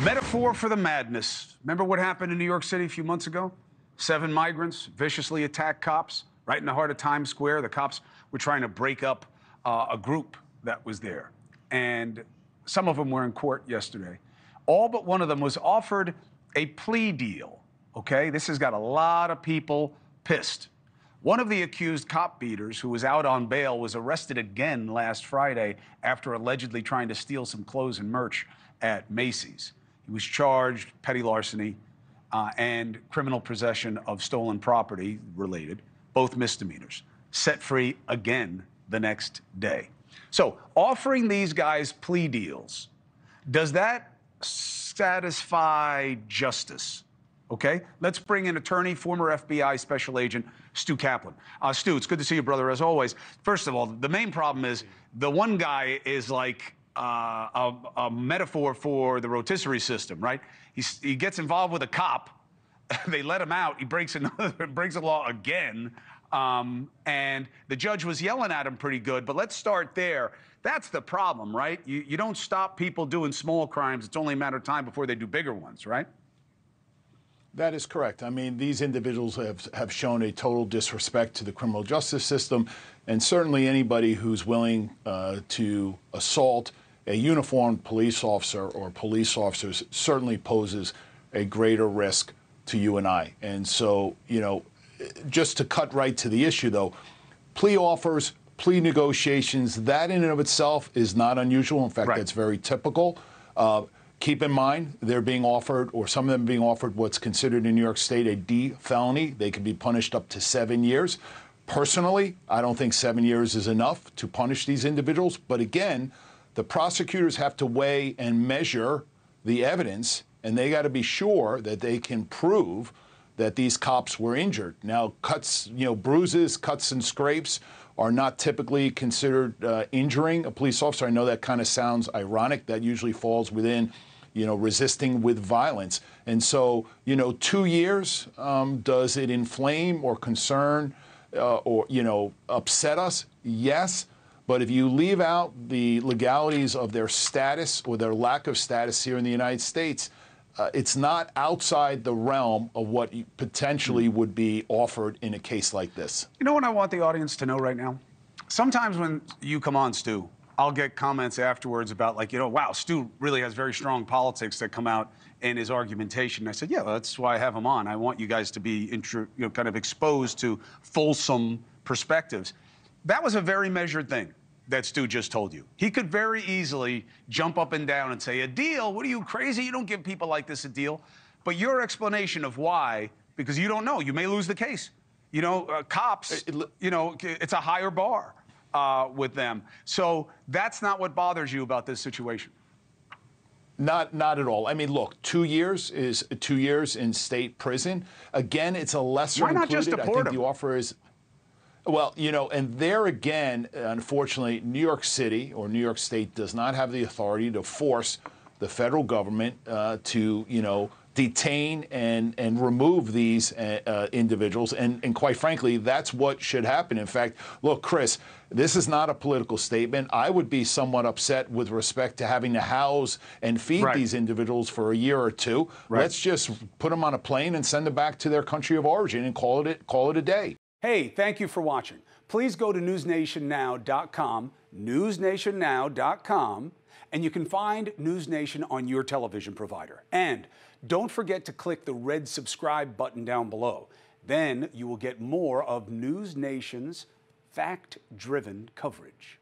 Metaphor for the madness. Remember what happened in New York City a few months ago? Seven migrants viciously attacked cops right in the heart of Times Square. The cops were trying to break up uh, a group that was there. And some of them were in court yesterday. All but one of them was offered a plea deal. Okay? This has got a lot of people pissed. One of the accused cop beaters, who was out on bail, was arrested again last Friday after allegedly trying to steal some clothes and merch at Macy's. He was charged petty larceny uh, and criminal possession of stolen property related, both misdemeanors. Set free again the next day. So, offering these guys plea deals, does that satisfy justice? Okay, let's bring in attorney, former FBI special agent Stu Kaplan. Uh, Stu, it's good to see you, brother, as always. First of all, the main problem is the one guy is like uh, a, a, metaphor for the rotisserie system, right? He's, he gets involved with a cop. they let him out. He breaks another breaks the law again. Um, and the judge was yelling at him pretty good. But let's start there. That's the problem, right? You, you don't stop people doing small crimes. It's only a matter of time before they do bigger ones, right? That is correct. I mean, these individuals have, have shown a total disrespect to the criminal justice system, and certainly anybody who's willing uh, to assault a uniformed police officer or police officers certainly poses a greater risk to you and I. And so, you know, just to cut right to the issue, though, plea offers, plea negotiations, that in and of itself is not unusual. In fact, right. that's very typical. Uh, keep in mind, they're being offered, or some of them being offered, what's considered in New York State a D felony. They can be punished up to seven years. Personally, I don't think seven years is enough to punish these individuals. But again, the prosecutors have to weigh and measure the evidence, and they got to be sure that they can prove that these cops were injured. Now, cuts, you know, bruises, cuts, and scrapes are not typically considered uh, injuring a police officer. I know that kind of sounds ironic. That usually falls within, you know, resisting with violence. And so, you know, two years, um, does it inflame or concern uh, or, you know, upset us? Yes. But if you leave out the legalities of their status or their lack of status here in the United States, uh, it's not outside the realm of what potentially would be offered in a case like this. You know what I want the audience to know right now? Sometimes when you come on, Stu, I'll get comments afterwards about like, you know, wow, Stu really has very strong politics that come out in his argumentation. I said, yeah, that's why I have him on. I want you guys to be, you know, kind of exposed to fulsome perspectives. That was a very measured thing that Stu just told you. He could very easily jump up and down and say, A deal? What are you crazy? You don't give people like this a deal. But your explanation of why, because you don't know, you may lose the case. You know, uh, cops, you know, it's a higher bar uh, with them. So that's not what bothers you about this situation. Not, not at all. I mean, look, two years is two years in state prison. Again, it's a lesser Why not included. just deport I think him? the offer is well, you know, and there again, unfortunately, New York City or New York State does not have the authority to force the federal government uh, to, you know, detain and and remove these uh, uh, individuals. And and quite frankly, that's what should happen. In fact, look, Chris, this is not a political statement. I would be somewhat upset with respect to having to house and feed right. these individuals for a year or two. Right. Let's just put them on a plane and send them back to their country of origin and call it call it a day. Hey, thank you for watching. Please go to newsnationnow.com, newsnationnow.com, and you can find News Nation on your television provider. And don't forget to click the red subscribe button down below. Then you will get more of News Nation's fact driven coverage.